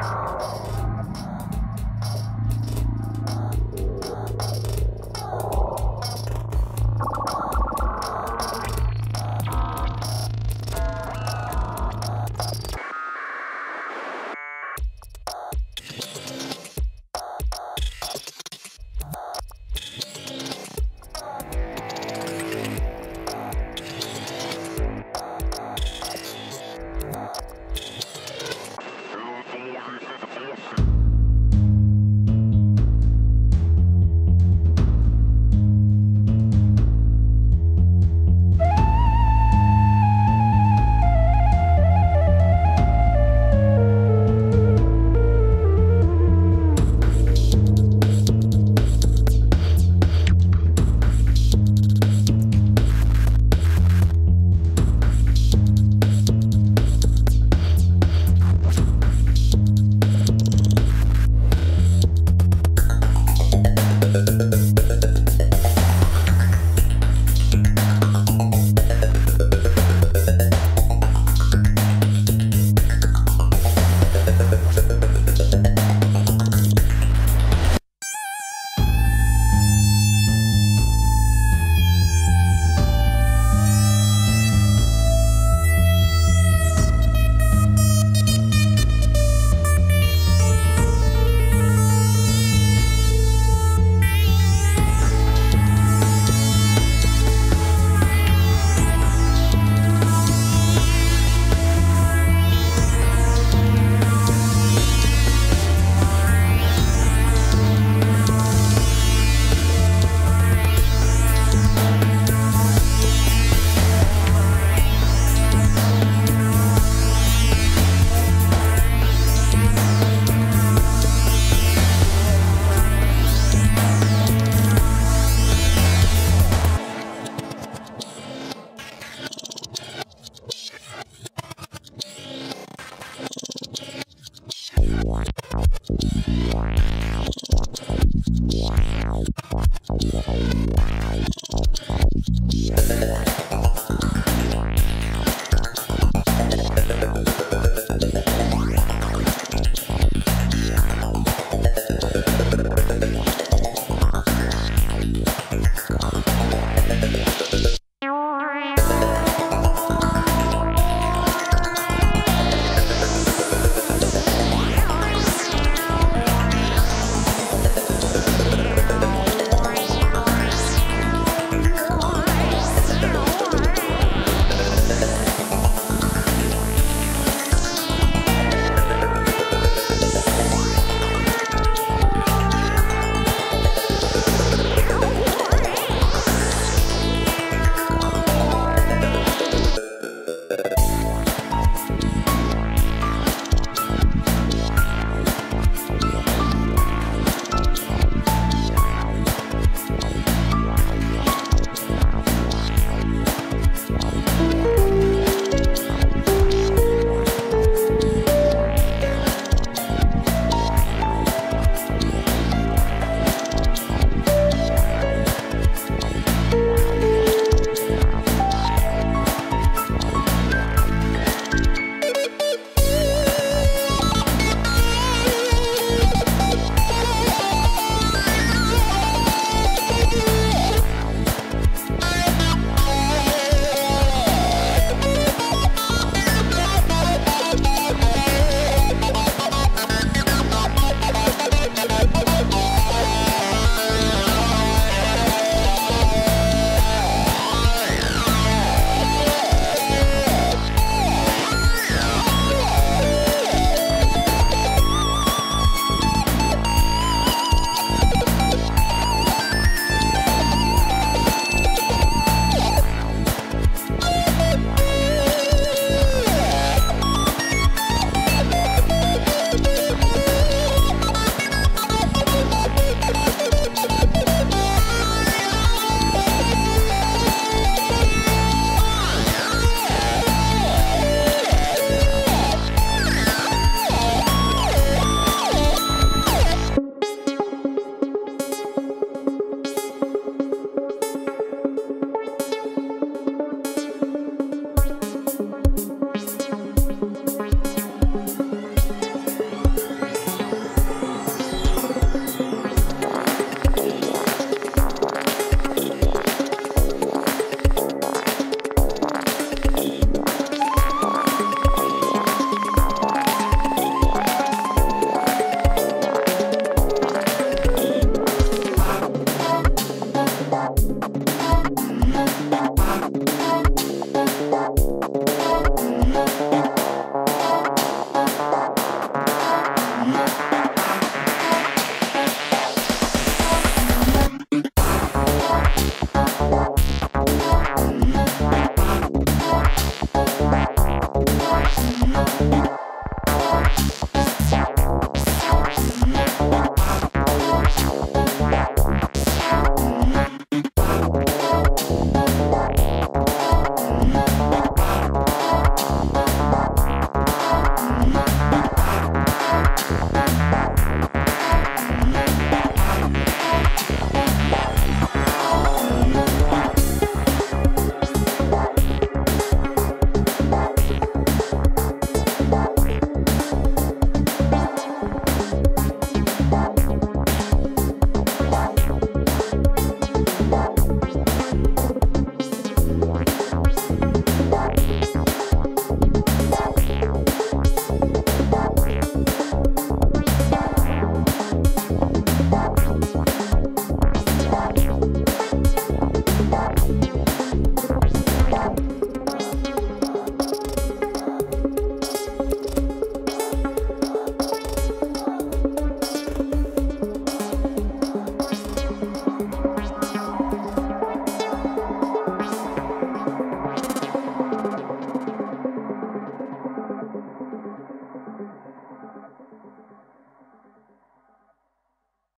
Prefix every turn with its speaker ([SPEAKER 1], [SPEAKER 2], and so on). [SPEAKER 1] Oh. Yeah.
[SPEAKER 2] Bye.